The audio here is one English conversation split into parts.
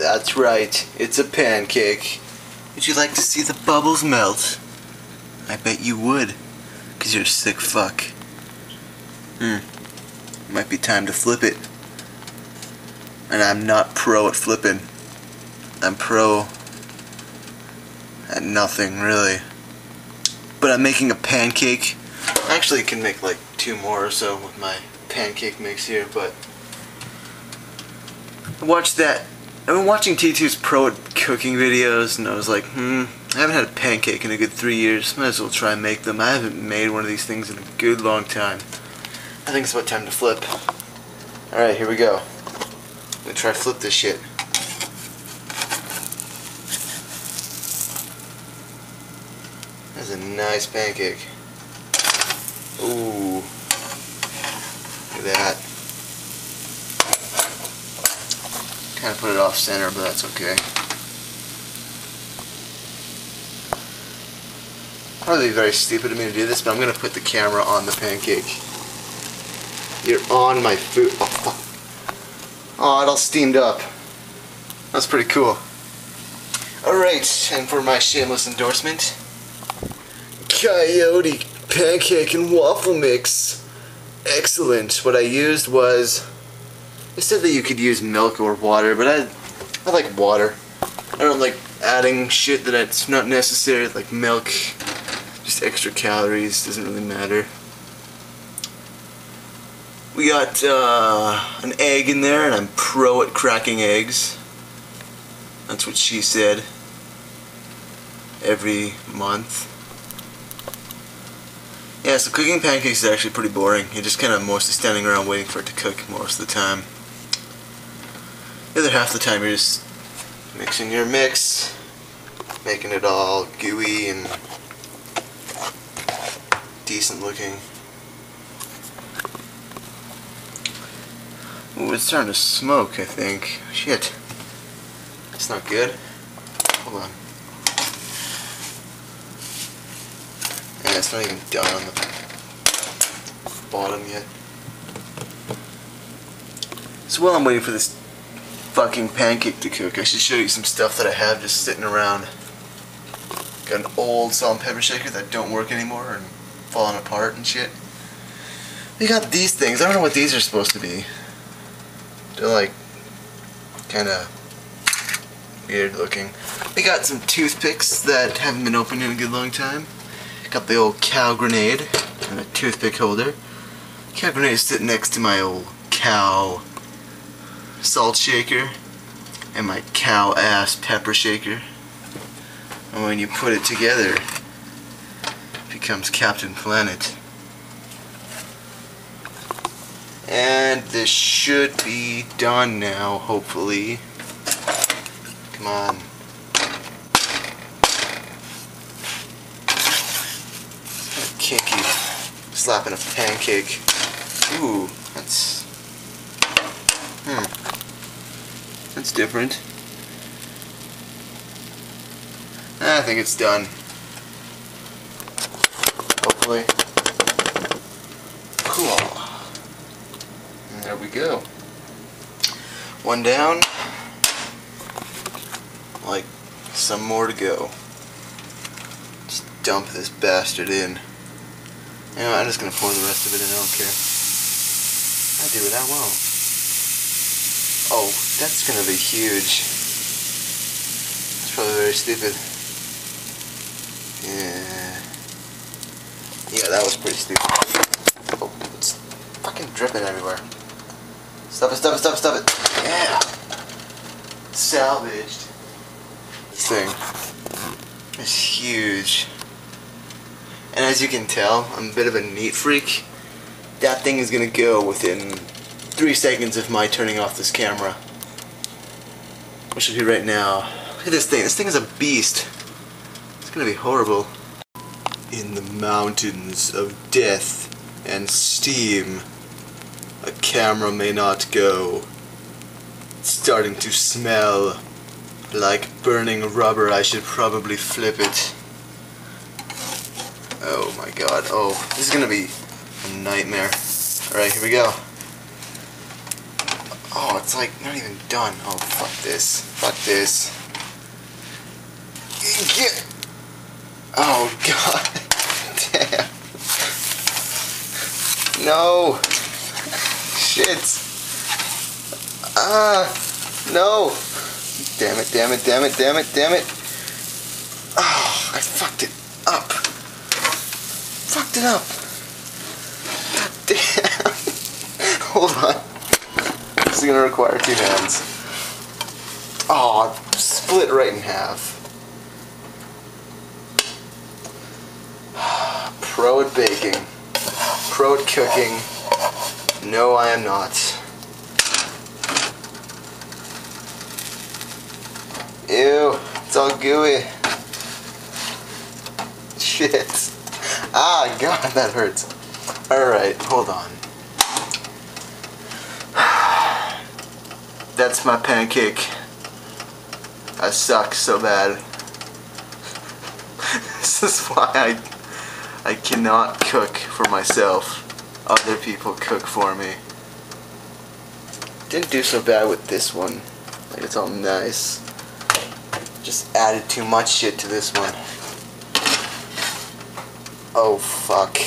That's right, it's a pancake. Would you like to see the bubbles melt? I bet you would, because you're a sick fuck. Hmm. Might be time to flip it. And I'm not pro at flipping. I'm pro at nothing, really. But I'm making a pancake. I actually can make like two more or so with my pancake mix here, but watch that. I've been watching T2's pro cooking videos, and I was like, hmm, I haven't had a pancake in a good three years. Might as well try and make them. I haven't made one of these things in a good long time. I think it's about time to flip. Alright, here we go. I'm gonna try to flip this shit. That's a nice pancake. Ooh. Look at that. Kind of put it off center, but that's okay. Probably very stupid of me to do this, but I'm going to put the camera on the pancake. You're on my food. Oh, it all steamed up. That's pretty cool. Alright, and for my shameless endorsement, Coyote Pancake and Waffle Mix. Excellent. What I used was, it said that you could use milk or water, but I, I like water. I don't like adding shit that it's not necessary, like milk, just extra calories, doesn't really matter. We got uh, an egg in there, and I'm pro at cracking eggs. That's what she said. Every month. Yeah, so cooking pancakes is actually pretty boring. You're just kind of mostly standing around waiting for it to cook most of the time. The other half the time you're just mixing your mix, making it all gooey and decent looking. Ooh, it's starting to smoke, I think. Shit. That's not good. Hold on. And it's not even done on the bottom yet. So while I'm waiting for this fucking pancake to cook, I should show you some stuff that I have just sitting around. Got an old salt and pepper shaker that don't work anymore and falling apart and shit. We got these things. I don't know what these are supposed to be. They're like kind of weird looking. We got some toothpicks that haven't been opened in a good long time. Got the old cow grenade and a toothpick holder. Cow grenade is sitting next to my old cow salt shaker and my cow ass pepper shaker. And when you put it together, it becomes Captain Planet. And this should be done now, hopefully. Come on. Kinky. Slapping a pancake. Ooh, that's... Hmm. That's different. I think it's done. Hopefully. Cool. There we go. One down. Like some more to go. Just dump this bastard in. You know, I'm just gonna pour the rest of it in, I don't care. I do it, I won't. Oh, that's gonna be huge. That's probably very stupid. Yeah. Yeah, that was pretty stupid. Oh, it's fucking dripping everywhere. Stop it, stop it, stop it, stop it. Yeah. Salvaged. This thing is huge. And as you can tell, I'm a bit of a neat freak. That thing is gonna go within three seconds of my turning off this camera. Which should be right now. Look at this thing. This thing is a beast. It's gonna be horrible. In the mountains of death and steam, a camera may not go. It's starting to smell like burning rubber. I should probably flip it. Oh my god. Oh, this is gonna be a nightmare. Alright, here we go. Oh, it's like not even done. Oh, fuck this. Fuck this. Get. Oh, God. Damn. No. Shit. Ah. No. Damn it, damn it, damn it, damn it, damn it. Oh, I fucked it up. Fucked it up. God damn. Hold on. Is gonna require two hands. Oh, split right in half. Pro at baking. Pro at cooking. No, I am not. Ew, it's all gooey. Shit. Ah, God, that hurts. Alright, hold on. That's my pancake. I suck so bad. this is why I I cannot cook for myself. Other people cook for me. Didn't do so bad with this one. Like it's all nice. Just added too much shit to this one. Oh fuck.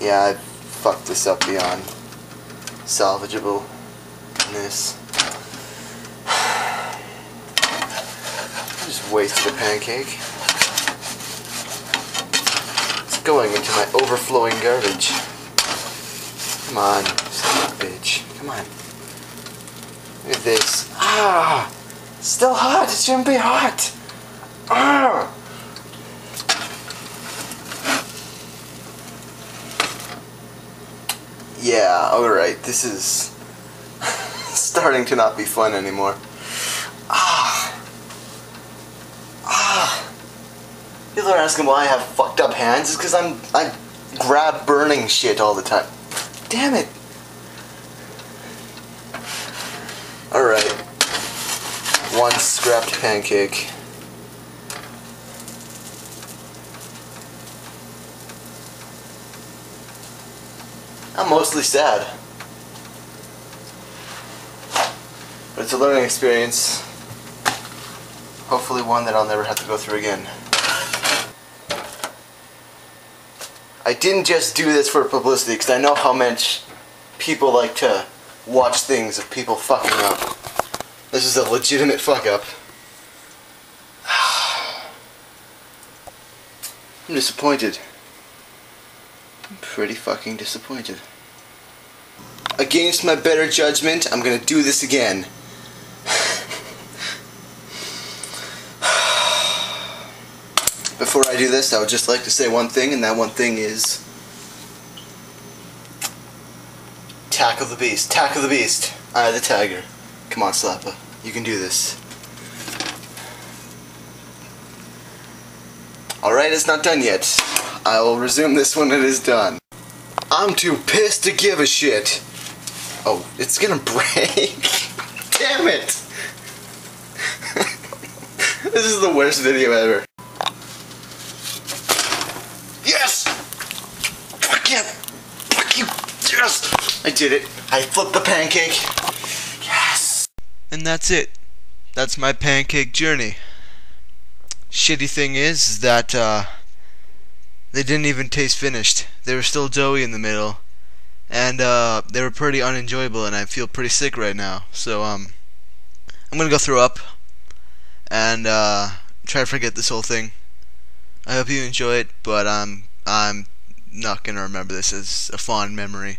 Yeah, I fucked this up beyond salvageable. This. Just wasted a pancake. It's going into my overflowing garbage. Come on, stop, bitch. Come on. Look at this. Ah! Still hot. It shouldn't be hot. Ah! Yeah, alright. This is starting to not be fun anymore. Ah! Ah! People are asking why I have fucked up hands. It's because I'm I grab burning shit all the time. Damn it! Alright. One scrapped pancake. I'm mostly sad. But it's a learning experience. Hopefully one that I'll never have to go through again. I didn't just do this for publicity because I know how much people like to watch things of people fucking up. This is a legitimate fuck up. I'm disappointed. I'm pretty fucking disappointed. Against my better judgment, I'm gonna do this again. I do this, I would just like to say one thing, and that one thing is... Tackle the beast. Tackle the beast. I the tiger. Come on, Slappa. You can do this. Alright, it's not done yet. I will resume this when it is done. I'm too pissed to give a shit. Oh, it's gonna break. Damn it! this is the worst video ever. Yes! Fuck yeah! Fuck you! Yes! I did it. I flipped the pancake. Yes! And that's it. That's my pancake journey. Shitty thing is, that, uh, they didn't even taste finished. They were still doughy in the middle. And, uh, they were pretty unenjoyable and I feel pretty sick right now. So, um, I'm gonna go throw up. And, uh, try to forget this whole thing. I hope you enjoy it, but, um, I'm not gonna remember this as a fond memory.